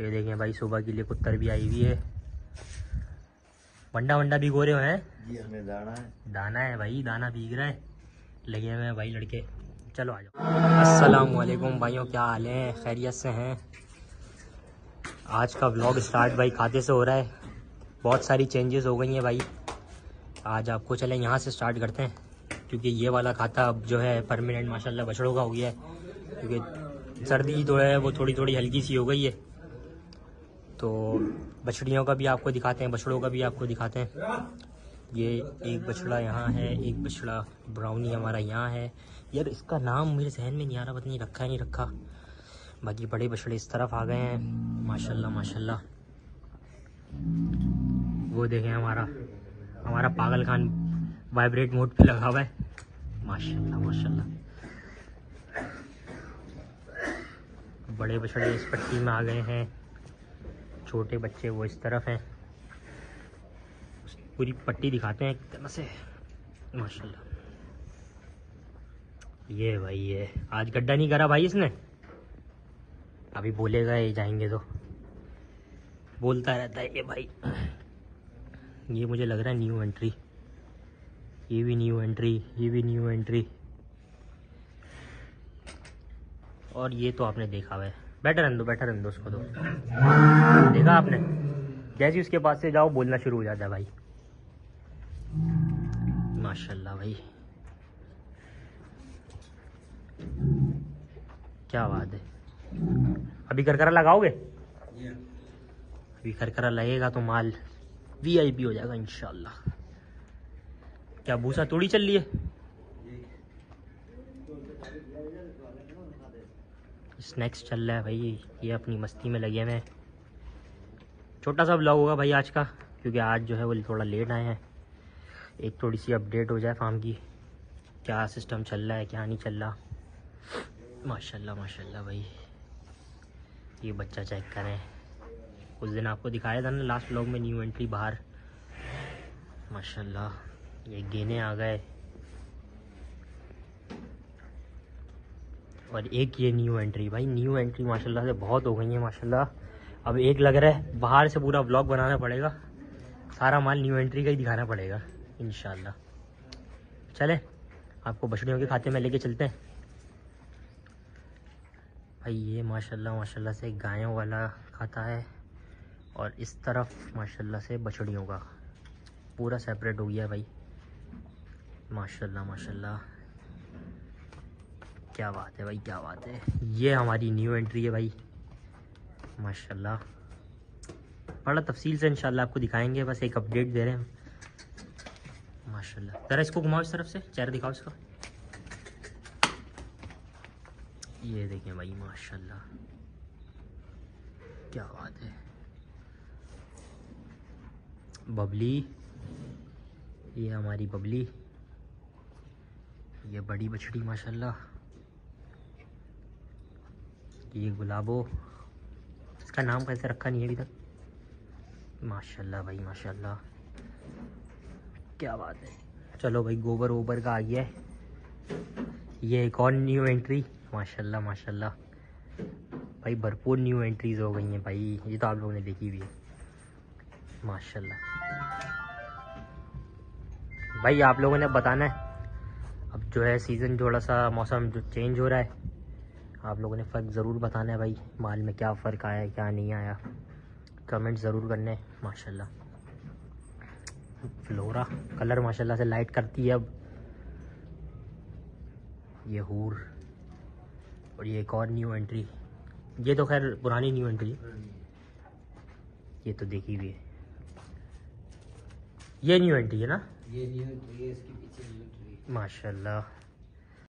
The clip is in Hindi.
ये देखें भाई सुबह के लिए कुत्तर भी आई हुई है। वंडा वंडा भी गोरे हुए हैं। जी हमें दाना है। दाना है भाई दाना भीग रहा है। लगे हुए हैं भाई लड़के। चलो आ जाओ। अस्सलाम वालेकुम भाइयों क्या हाल है? खैरियत से हैं। आज का व्लॉग स्टार्ट भाई खाते से हो रहा है। बहुत सारी चेंजेस हो गई हैं भाई। आज आपको चले यहाँ से स्टार्ट करते हैं। क्योंकि ये वाला खाता अब जो है परमानेंट माशाल्लाह बछड़ों का हो गया है। क्योंकि सर्दी जो है वो थोड़ी थोड़ी हल्की सी हो गई है। तो बछड़ियों का भी आपको दिखाते हैं, बछड़ों का भी आपको दिखाते हैं। ये एक बछड़ा यहाँ है, एक बछड़ा ब्राउनी हमारा यहाँ है। यार इसका नाम मेरे जहन में नहीं आ रहा, पता नहीं रखा है, नहीं रखा। बाकी बड़े बछड़े इस तरफ़ आ गए हैं। माशाल्लाह माशाल्लाह। वो देखें हमारा हमारा पागल खान वाइब्रेट मोड पे लगा हुआ है। माशाल्लाह माशाल्लाह। बड़े बछड़े इस पट्टी में आ गए हैं। छोटे बच्चे, वो इस तरफ़ हैं। पूरी पट्टी दिखाते हैं एक तरह से। माशाल्लाह। ये भाई, ये। आज गड्ढा नहीं करा भाई इसने? अभी बोलेगा ये जाएँगे तो। बोलता रहता है ये भाई, ये मुझे लग रहा है न्यू एंट्री ये भी न्यू एंट्री ये भी न्यू एंट्री और ये तो आपने देखा हुआ है। बेटर अंदो बेटर अंदो उसको तो। देखा आपने? जैसे उसके पास से जाओ बोलना शुरू हो जाता है भाई। माशाल्लाह भाई। क्या बात है। अभी करकरा लगाओगे? अभी करकरा लगेगा तो माल वीआईपी हो जाएगा इंशाल्लाह। क्या भूसा तोड़ी चल रही है? स्नैक्स चल रहा है भाई, ये अपनी मस्ती में लगे हुए हैं। छोटा सा ब्लॉग होगा भाई आज का, क्योंकि आज जो है वो थोड़ा लेट आए हैं। एक थोड़ी सी अपडेट हो जाए फार्म की, क्या सिस्टम चल रहा है, क्या नहीं चल रहा। माशाल्लाह माशाल्लाह भाई, ये बच्चा चेक करें उस दिन आपको दिखाया था ना लास्ट ब्लॉग में न्यू एंट्री बाहर। माशाल्लाह, ये गेने आ गए। और एक ये न्यू एंट्री भाई न्यू एंट्री माशाल्लाह से बहुत हो गई है, माशाल्लाह। अब एक लग रहा है, बाहर से पूरा ब्लॉग बनाना पड़ेगा। सारा माल न्यू एंट्री का ही दिखाना पड़ेगा इन चले, आपको बछड़ियों के खाते में लेके चलते हैं। भाई, ये माशाल्लाह माशाल्लाह से गायों वाला खाता है, और इस तरफ़ माशाल्लाह से बछड़ियों का। पूरा सेपरेट हो गया भाई। माशाल्लाह माशाल्लाह। क्या बात है भाई, क्या बात है। ये हमारी न्यू एंट्री है भाई। माशाल्लाह। बड़ा तफसील से इंशाल्लाह आपको दिखाएँगे, बस एक अपडेट दे रहे हैं माशाल्लाह। ज़रा इसको घुमाओ इस तरफ़ से, चेहरा दिखाओ इसका। ये देखें भाई, माशाल्लाह। क्या बात है। बबली। ये हमारी बबली। ये बड़ी बछड़ी, माशाल्लाह। ये गुलाबो। इसका नाम कैसे रखा नहीं है अभी तक? माशाल्लाह भाई, माशाल्लाह। क्या बात है। चलो भाई, गोबर वोबर का आ गया है। ये एक और न्यू एंट्री माशाल्लाह माशाल्लाह। भाई, भरपूर न्यू एंट्रीज हो गई हैं भाई। ये तो आप लोगों ने देखी हुई है। माशाल्लाह। भाई, आप लोगों ने बताना है। अब जो है सीज़न थोड़ा सा मौसम जो चेंज हो रहा है। आप लोगों ने फ़र्क ज़रूर बताना है भाई माल में क्या फ़र्क आया क्या नहीं आया। कमेंट ज़रूर करने माशाल्लाह। फ्लोरा कलर माशाल्लाह से लाइट करती है अब। ये हूर और ये एक और न्यू एंट्री। ये तो खैर पुरानी न्यू एंट्री। ये तो देखी हुई है। ये न्यू एंट्री है ना? ये न्यू एंट्री है इसके पीछे माशाल्लाह।